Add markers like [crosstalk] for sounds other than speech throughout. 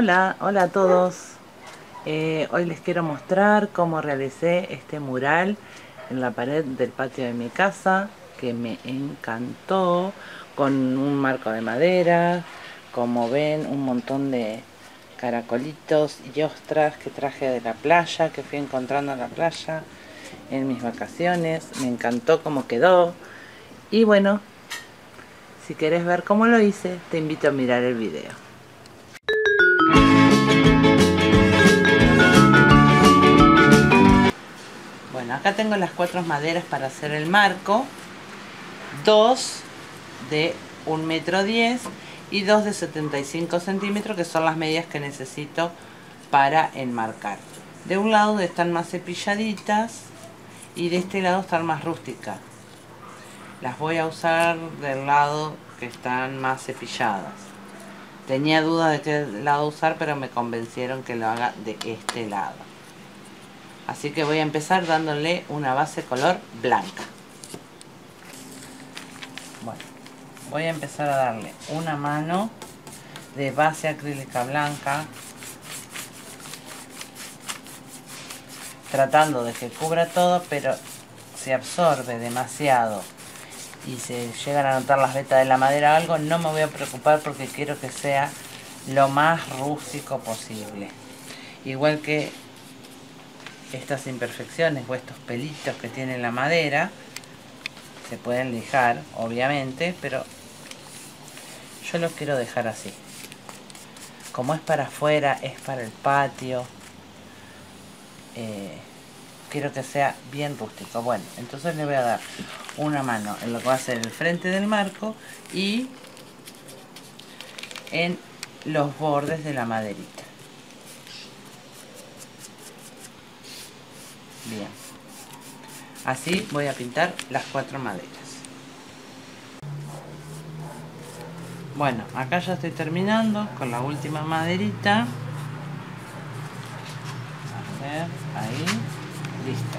Hola, hola a todos. Eh, hoy les quiero mostrar cómo realicé este mural en la pared del patio de mi casa que me encantó con un marco de madera, como ven un montón de caracolitos y ostras que traje de la playa, que fui encontrando en la playa en mis vacaciones. Me encantó cómo quedó. Y bueno, si quieres ver cómo lo hice, te invito a mirar el video. Acá tengo las cuatro maderas para hacer el marco. Dos de un metro diez y dos de 75 centímetros que son las medidas que necesito para enmarcar. De un lado están más cepilladitas y de este lado están más rústicas. Las voy a usar del lado que están más cepilladas. Tenía duda de qué lado usar, pero me convencieron que lo haga de este lado. Así que voy a empezar dándole una base color blanca. Bueno, voy a empezar a darle una mano de base acrílica blanca tratando de que cubra todo pero se absorbe demasiado y se llegan a notar las vetas de la madera o algo no me voy a preocupar porque quiero que sea lo más rústico posible igual que estas imperfecciones o estos pelitos que tiene la madera se pueden lijar obviamente pero yo los quiero dejar así. Como es para afuera es para el patio eh, quiero que sea bien rústico. Bueno entonces le voy a dar una mano en lo que va a ser el frente del marco y en los bordes de la maderita bien. Así voy a pintar las cuatro maderas. Bueno acá ya estoy terminando con la última maderita. A ver ahí. Listo.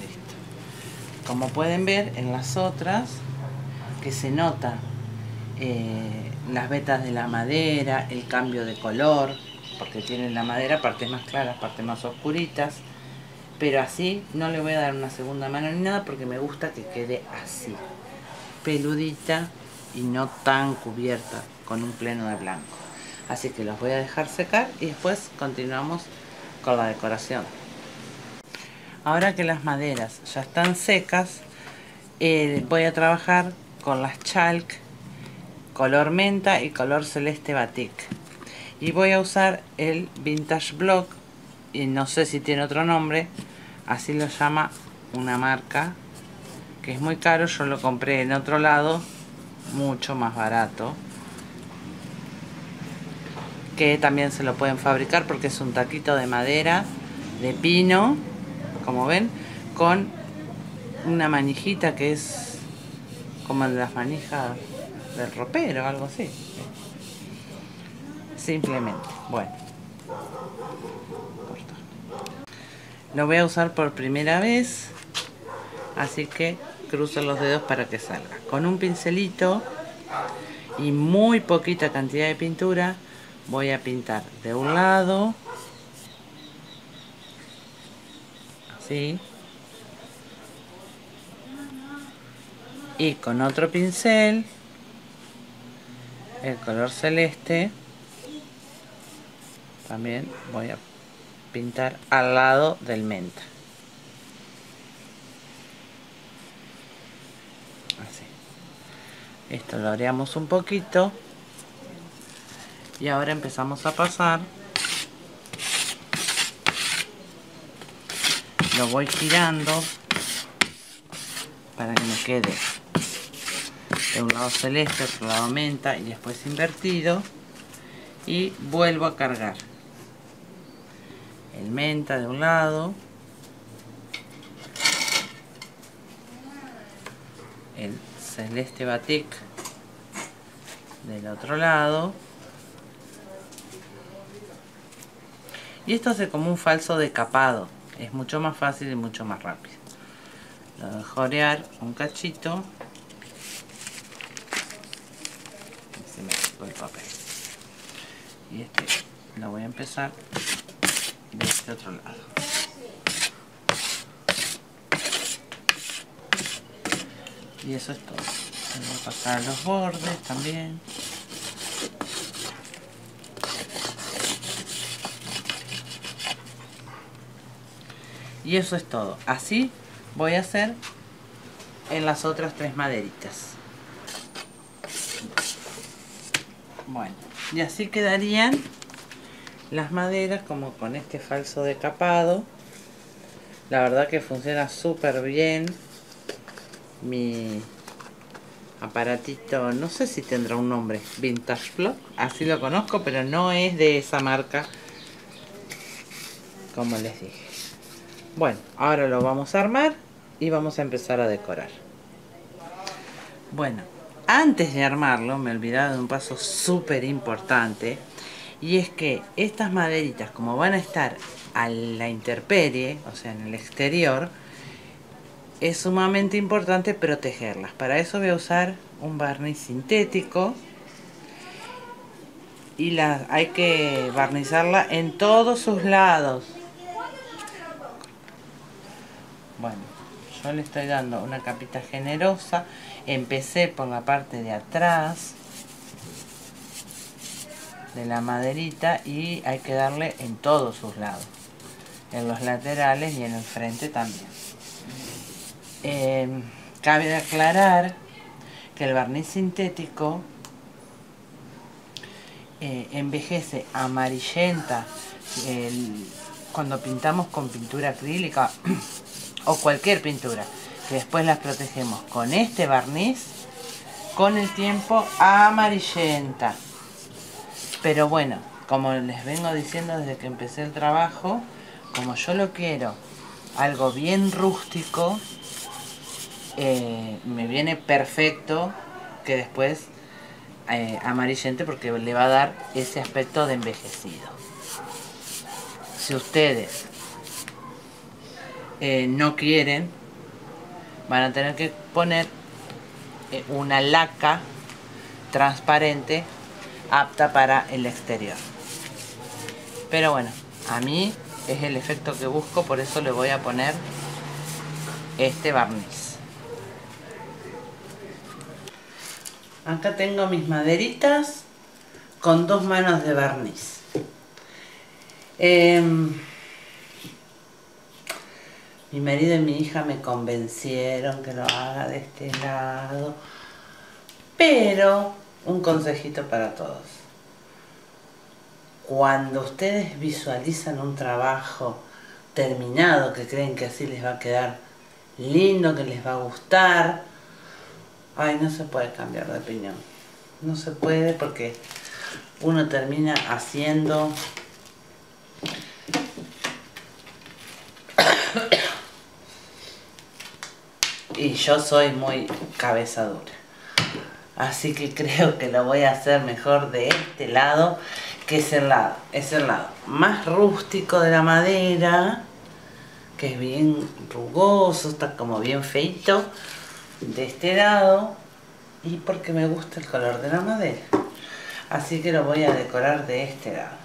Listo. Como pueden ver en las otras que se nota eh, las vetas de la madera el cambio de color porque tienen la madera partes más claras, partes más oscuritas. Pero así no le voy a dar una segunda mano ni nada porque me gusta que quede así. Peludita y no tan cubierta con un pleno de blanco. Así que los voy a dejar secar y después continuamos con la decoración. Ahora que las maderas ya están secas, eh, voy a trabajar con las chalk color menta y color celeste batik y voy a usar el Vintage Block y no sé si tiene otro nombre así lo llama una marca que es muy caro yo lo compré en otro lado mucho más barato que también se lo pueden fabricar porque es un taquito de madera de pino como ven con una manijita que es como las manijas del ropero algo así simplemente. Bueno. Lo voy a usar por primera vez. Así que cruzo los dedos para que salga. Con un pincelito y muy poquita cantidad de pintura voy a pintar de un lado. Así. Y con otro pincel el color celeste también voy a pintar al lado del menta. Así. Esto lo haríamos un poquito. Y ahora empezamos a pasar. Lo voy girando para que me quede de un lado celeste, otro lado menta y después invertido. Y vuelvo a cargar el menta de un lado, el celeste batik del otro lado. Y esto hace como un falso decapado. Es mucho más fácil y mucho más rápido. Lo dejo orear un cachito. Plástico el papel. Y este lo voy a empezar este otro lado. Y eso es todo. Voy a pasar los bordes también. Y eso es todo. Así voy a hacer en las otras tres maderitas. Bueno y así quedarían las maderas como con este falso decapado. La verdad que funciona súper bien. Mi aparatito no sé si tendrá un nombre Vintage Flock así lo conozco pero no es de esa marca como les dije. Bueno, ahora lo vamos a armar y vamos a empezar a decorar. Bueno, antes de armarlo me he olvidado de un paso súper importante y es que estas maderitas como van a estar a la intemperie, o sea en el exterior, es sumamente importante protegerlas. Para eso voy a usar un barniz sintético y la, hay que barnizarla en todos sus lados. Bueno yo le estoy dando una capita generosa. Empecé por la parte de atrás de la maderita y hay que darle en todos sus lados en los laterales y en el frente también. Em, cabe aclarar que el barniz sintético eh, envejece amarillenta cuando pintamos con pintura acrílica [clears throat] o cualquier pintura que después las protegemos con este barniz con el tiempo amarillenta pero bueno como les vengo diciendo desde que empecé el trabajo como yo lo quiero algo bien rústico eh, me viene perfecto que después eh, amarillente porque le va a dar ese aspecto de envejecido. Si ustedes eh, no quieren, van a tener que poner eh, una laca transparente apta para el exterior. Pero bueno, a mí es el efecto que busco, por eso le voy a poner este barniz. Acá tengo mis maderitas con dos manos de barniz. Em, mi marido y mi hija me convencieron que lo haga de este lado. Pero, un consejito para todos. Cuando ustedes visualizan un trabajo terminado, que creen que así les va a quedar lindo, que les va a gustar, ay, no se puede cambiar de opinión. No se puede porque uno termina haciendo [coughs] y yo soy muy cabeza dura. Así que creo que lo voy a hacer mejor de este lado, que es el lado, es el lado más rústico de la madera, que es bien rugoso, está como bien feito, de este lado, y porque me gusta el color de la madera. Así que lo voy a decorar de este lado.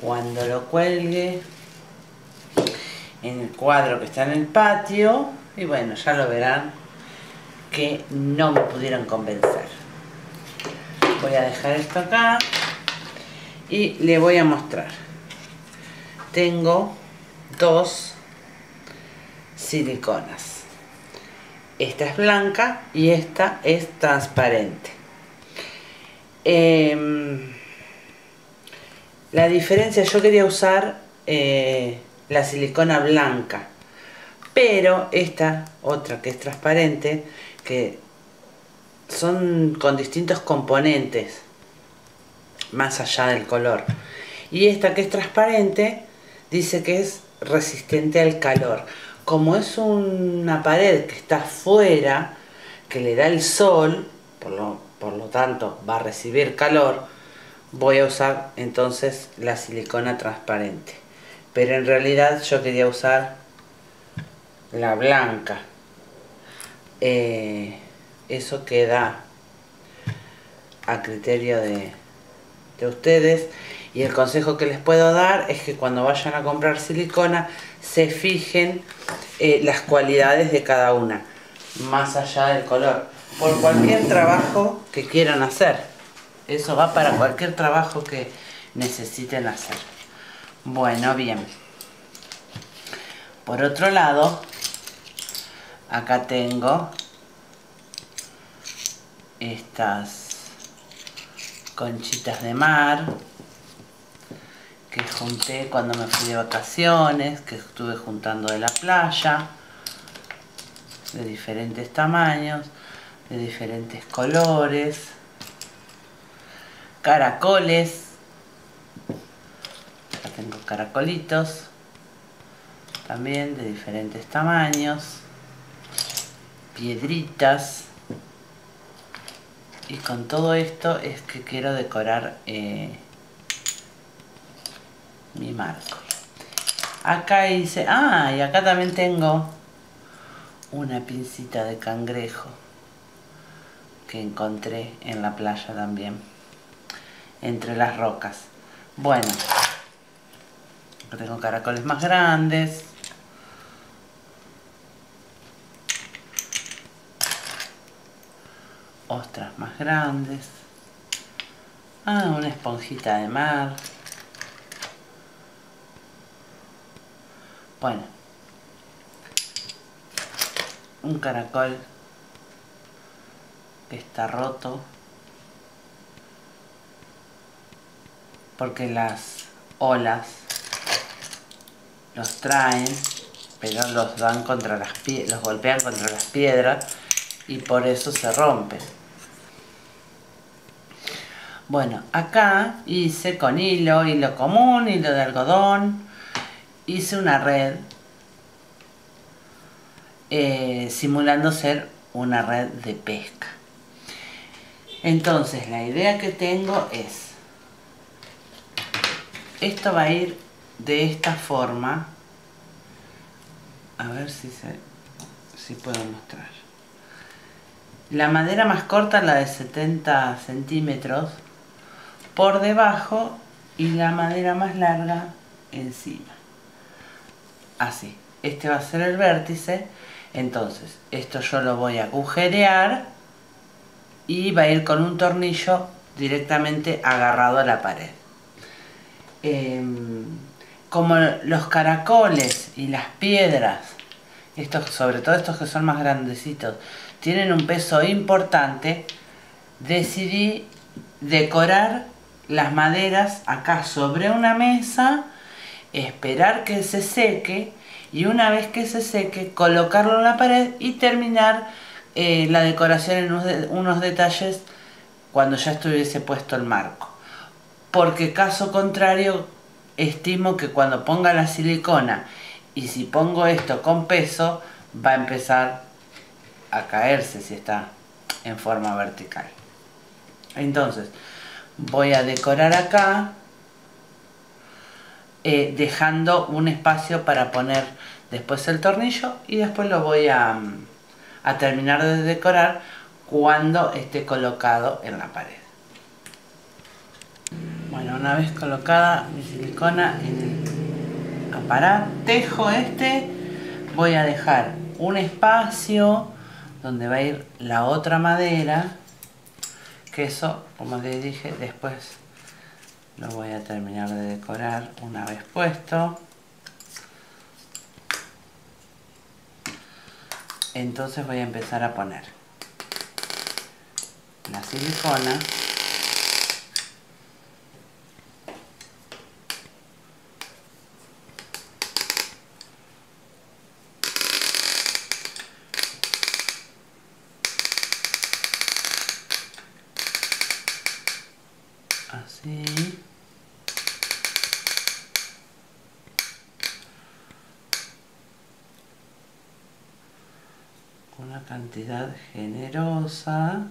Cuando lo cuelgue en el cuadro que está en el patio, y bueno, ya lo verán que no me pudieron convencer. Voy a dejar esto acá y le voy a mostrar. Tengo dos siliconas. Esta es blanca y esta es transparente. Em, la diferencia, yo quería usar eh, la silicona blanca pero esta otra que es transparente, que son con distintos componentes, más allá del color. Y esta que es transparente, dice que es resistente al calor. Como es una pared que está afuera, que le da el sol, por lo, por lo tanto va a recibir calor, voy a usar entonces la silicona transparente. Pero en realidad yo quería usar la blanca. Eh, eso queda a criterio de, de ustedes. Y el consejo que les puedo dar es que cuando vayan a comprar silicona se fijen eh, las cualidades de cada una, más allá del color, por cualquier trabajo que quieran hacer. Eso va para cualquier trabajo que necesiten hacer. Bueno, bien. Por otro lado, acá tengo estas conchitas de mar que junté cuando me fui de vacaciones, que estuve juntando de la playa, de diferentes tamaños, de diferentes colores, caracoles, acá tengo caracolitos, también de diferentes tamaños, piedritas, y con todo esto es que quiero decorar eh, mi marco. Acá hice, ah, y acá también tengo una pincita de cangrejo que encontré en la playa también, entre las rocas. Bueno, tengo caracoles más grandes. Ostras más grandes. Ah, una esponjita de mar. Bueno, un caracol que está roto porque las olas los traen pero los dan contra las los golpean contra las piedras y por eso se rompen bueno acá hice con hilo hilo común hilo de algodón hice una red eh, simulando ser una red de pesca. Entonces la idea que tengo es, esto va a ir de esta forma, a ver si, se, si puedo mostrar. La madera más corta, la de 70 centímetros, por debajo y la madera más larga encima así. Este va a ser el vértice. Entonces, esto yo lo voy a agujerear y va a ir con un tornillo directamente agarrado a la pared. Em, como los caracoles y las piedras, estos, sobre todo estos que son más grandecitos, tienen un peso importante, decidí decorar las maderas acá sobre una mesa esperar que se seque y una vez que se seque colocarlo en la pared y terminar eh, la decoración en unos, detalles cuando ya estuviese puesto el marco. Porque caso contrario estimo que cuando ponga la silicona y si pongo esto con peso va a empezar a caerse si está en forma vertical. Entonces voy a decorar acá eh, dejando un espacio para poner después el tornillo y después lo voy a, a terminar de decorar cuando esté colocado en la pared. Bueno, una vez colocada mi silicona en el aparatejo este, voy a dejar un espacio donde va a ir la otra madera, que eso, como les dije, después lo voy a terminar de decorar una vez puesto. Entonces voy a empezar a poner la silicona así cantidad generosa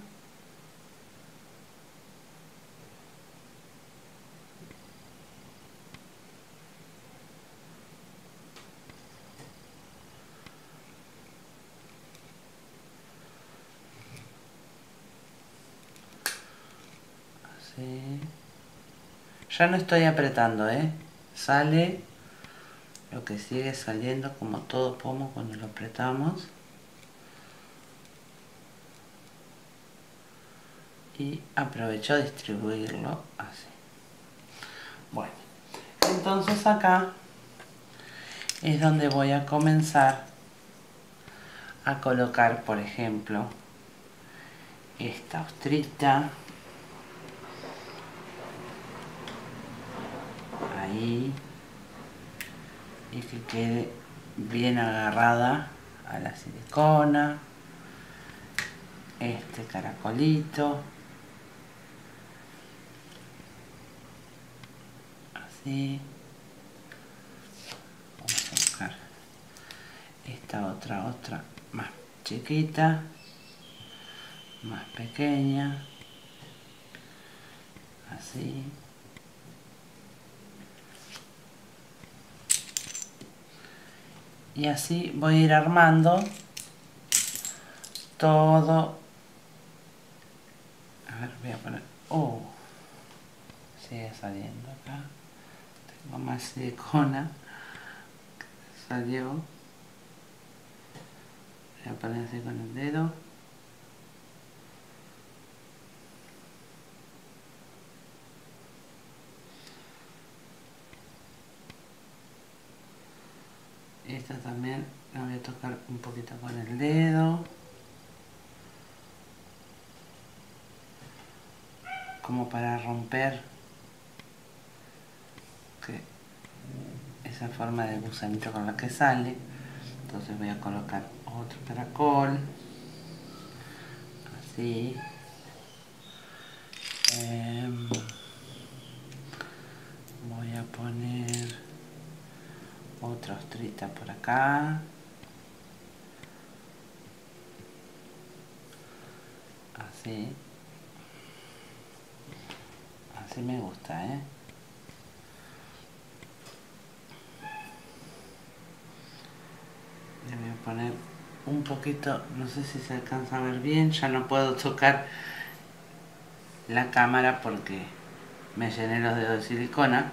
Ya no estoy apretando, ¿eh? Sale lo que sigue saliendo como todo pomo cuando lo apretamos. Y aprovecho a distribuirlo así. Bueno, entonces acá es donde voy a comenzar a colocar, por ejemplo, esta ostrita. Ahí. Y que quede bien agarrada a la silicona. Este caracolito así vamos a buscar esta otra otra más chiquita más pequeña así. Y así voy a ir armando todo. A ver voy a poner oh sigue saliendo acá tengo más silicona salió voy a poner así con el dedo. Esta también la voy a tocar un poquito con el dedo. Como para romper esa forma de gusanito con la que sale entonces voy a colocar otro caracol así. Em, voy a poner otra ostrita por acá. Así. Así me gusta ¿eh? Le voy a poner un poquito no sé si se alcanza a ver bien ya no puedo tocar la cámara porque me llené los dedos de silicona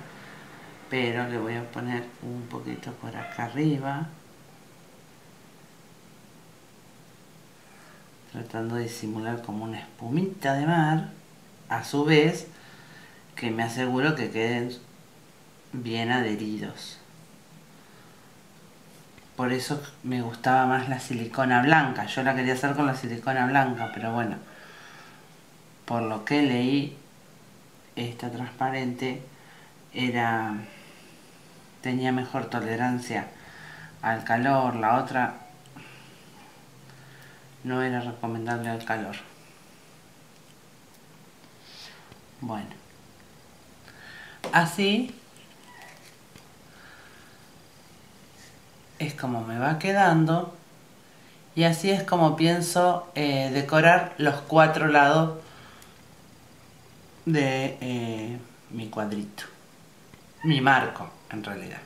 pero le voy a poner un poquito por acá arriba tratando de simular como una espumita de mar a su vez que me aseguro que queden bien adheridos por eso me gustaba más la silicona blanca yo la quería hacer con la silicona blanca pero bueno por lo que leí esta transparente era tenía mejor tolerancia al calor, la otra no era recomendable al calor. Bueno, así es como me va quedando y así es como pienso eh, decorar los cuatro lados de eh, mi cuadrito, mi marco en realidad.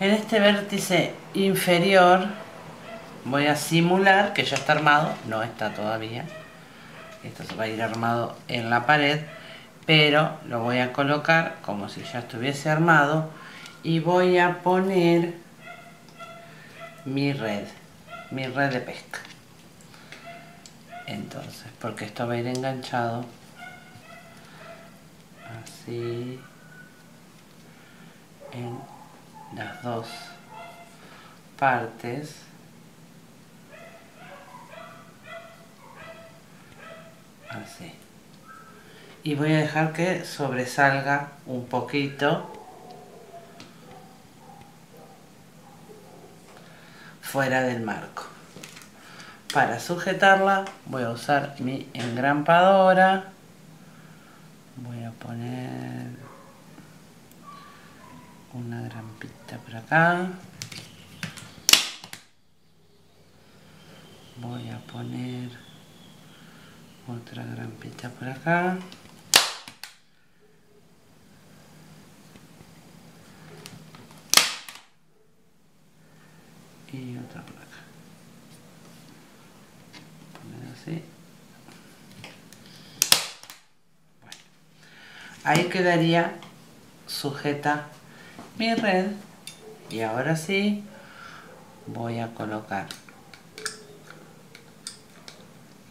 En este vértice inferior voy a simular que ya está armado, no está todavía. Esto se va a ir armado en la pared, pero lo voy a colocar como si ya estuviese armado y voy a poner mi red, mi red de pesca. Entonces, porque esto va a ir enganchado así en las dos partes así y voy a dejar que sobresalga un poquito. Fuera del marco. Para sujetarla voy a usar mi engrampadora. Voy a poner una grampita por acá. Voy a poner otra grampita por acá aquí otra placa así. Ahí quedaría sujeta mi red y ahora sí voy a colocar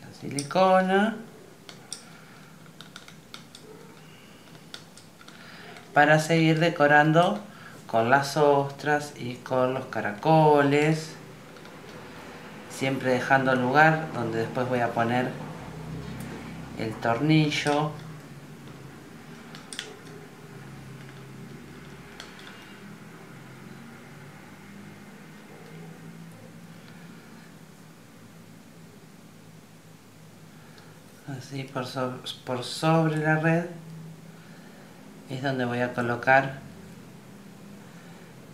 la silicona para seguir decorando con las ostras y con los caracoles. Siempre dejando lugar donde después voy a poner el tornillo. Así por por sobre la red es donde voy a colocar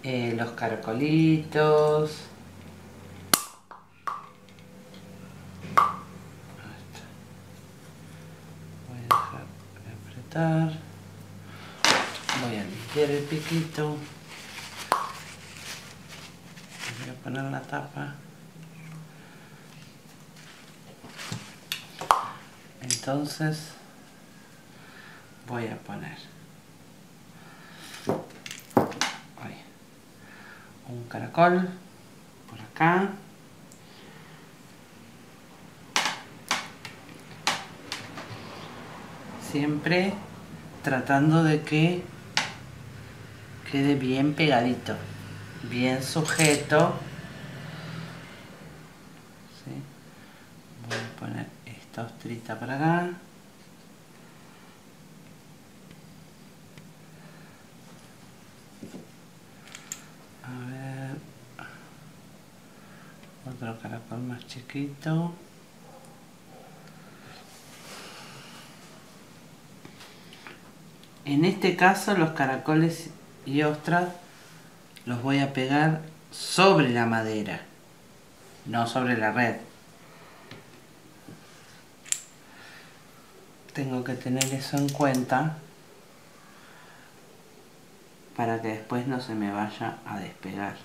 eh, los caracolitos voy a dejar de apretar. Voy a limpiar el piquito. Voy a poner la tapa. Entonces voy a poner un caracol por acá. Siempre tratando de que quede bien pegadito bien sujeto. Voy a poner esta ostrita para acá otro caracol más chiquito. En este caso los caracoles y ostras los voy a pegar sobre la madera no sobre la red. Tengo que tener eso en cuenta para que después no se me vaya a despegar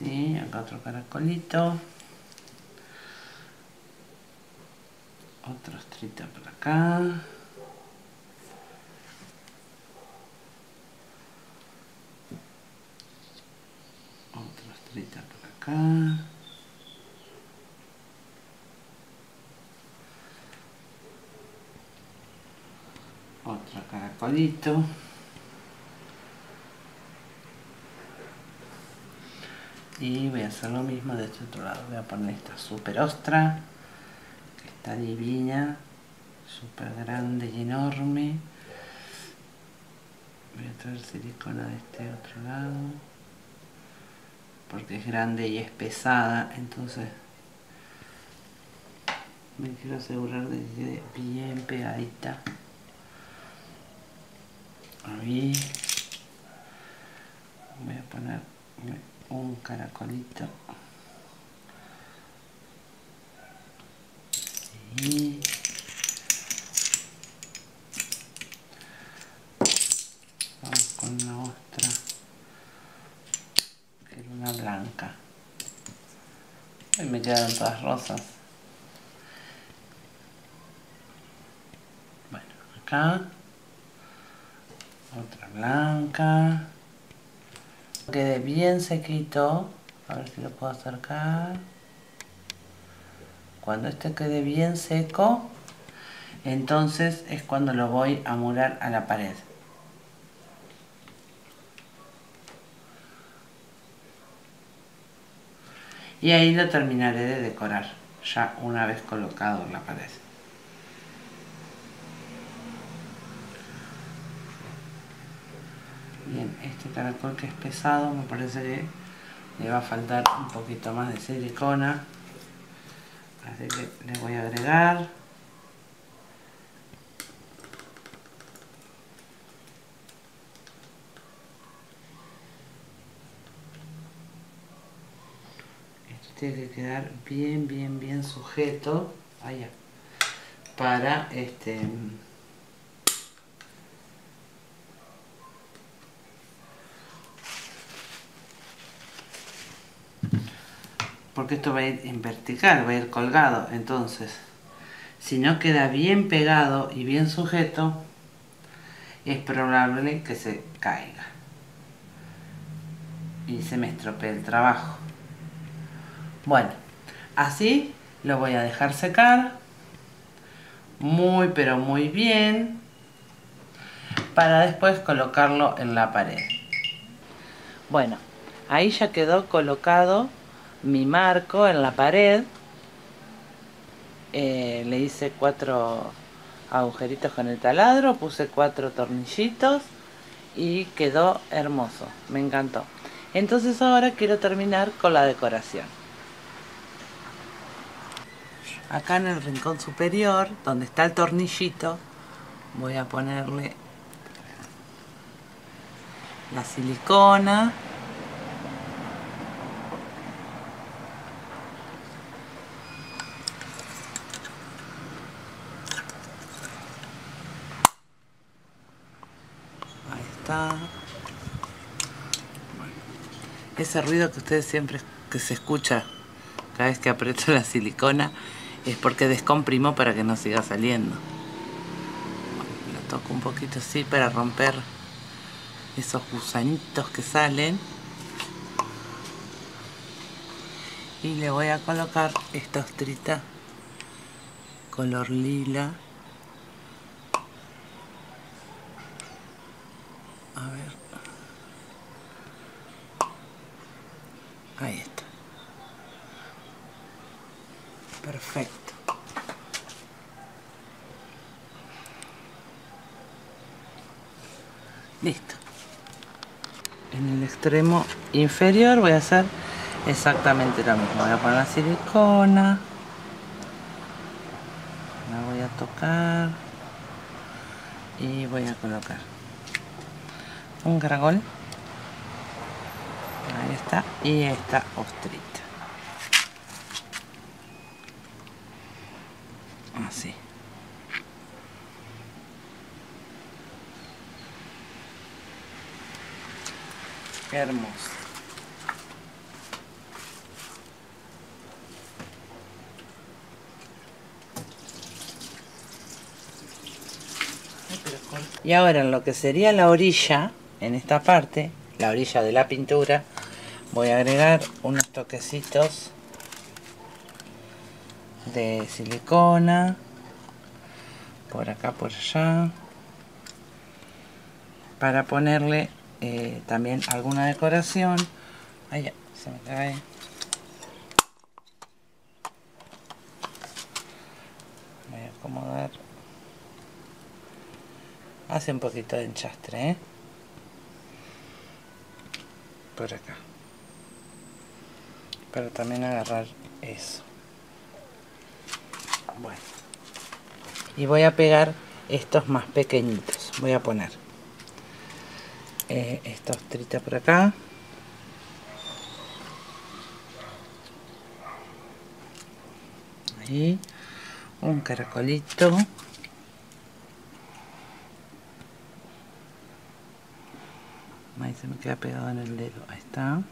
así, acá otro caracolito. Otro ostrita por acá. Otro ostrita por acá. Otro caracolito y voy a hacer lo mismo de este otro lado. Voy a poner esta super ostra que está divina súper grande y enorme. Voy a traer silicona de este otro lado porque es grande y es pesada entonces me quiero asegurar de que quede bien pegadita. Ahí. Voy a poner un caracolito. Vamos con la ostra que era una blanca. Y me quedan todas rosas. Bueno acá. Otra blanca quede bien sequito a ver si lo puedo acercar. Cuando este quede bien seco entonces es cuando lo voy a murar a la pared. Y ahí lo terminaré de decorar ya una vez colocado en la pared Bien, este caracol que es pesado me parece que le va a faltar un poquito más de silicona. Así que le voy a agregar. Esto tiene que quedar bien, bien, bien sujeto. Allá. Para este porque esto va a ir en vertical, va a ir colgado. Entonces, si no queda bien pegado y bien sujeto, es probable que se caiga y se me estropee el trabajo. Bueno, así lo voy a dejar secar muy pero muy bien para después colocarlo en la pared. Bueno, ahí ya quedó colocado mi marco en la pared. Eh, le hice cuatro agujeritos con el taladro, puse cuatro tornillitos y quedó hermoso, me encantó. Entonces ahora quiero terminar con la decoración. Acá en el rincón superior, donde está el tornillito, voy a ponerle la silicona ese ruido que ustedes siempre que se escucha cada vez que aprieto la silicona es porque descomprimo para que no siga saliendo. Lo toco un poquito así para romper esos gusanitos que salen. Y le voy a colocar esta ostrita color lila a ver ahí está perfecto listo. En el extremo inferior voy a hacer exactamente lo mismo. Voy a poner la silicona. La voy a tocar. Y voy a colocar un caracol. Ahí está. Y esta ostrita así hermoso. Y ahora en lo que sería la orilla en esta parte la orilla de la pintura voy a agregar unos toquecitos de silicona por acá por allá para ponerle eh, también alguna decoración. Ahí se me cae voy a acomodar. Hace un poquito de enchastre ¿eh? por acá. Para también agarrar eso. Bueno. Y voy a pegar estos más pequeñitos. Voy a poner eh, esta ostrita por acá. Ahí. Un caracolito. Ahí se me queda pegado en el dedo. Ahí está.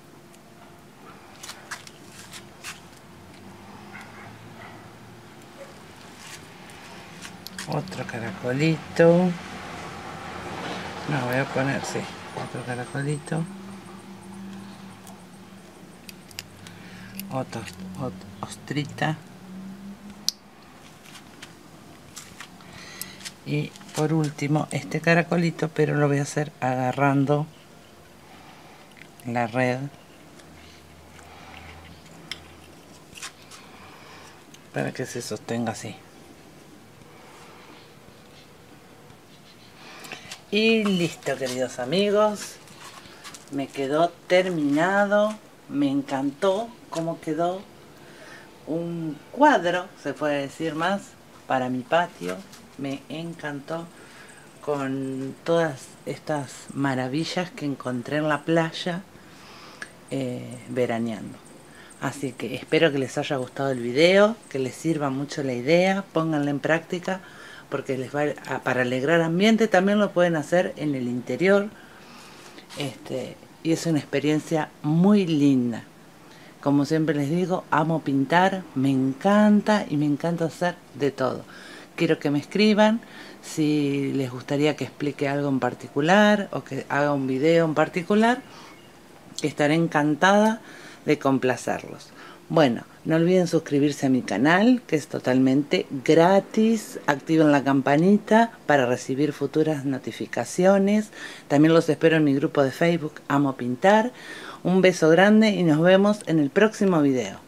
Otro caracolito. No voy a poner sí otro caracolito otra, ostrita. Y por último este caracolito pero lo voy a hacer agarrando la red. Para que se sostenga así Y listo queridos amigos, me quedó terminado, me encantó cómo quedó. Un cuadro, se puede decir más, para mi patio, me encantó con todas estas maravillas que encontré en la playa eh, veraneando. Así que espero que les haya gustado el video, que les sirva mucho la idea, pónganla en práctica porque les va a, para alegrar ambiente también lo pueden hacer en el interior este, y es una experiencia muy linda como siempre les digo amo pintar me encanta y me encanta hacer de todo quiero que me escriban si les gustaría que explique algo en particular o que haga un video en particular. Estaré encantada de complacerlos. Bueno, no olviden suscribirse a mi canal, que es totalmente gratis. Activen la campanita para recibir futuras notificaciones. También los espero en mi grupo de Facebook Amo Pintar. Un beso grande y nos vemos en el próximo video.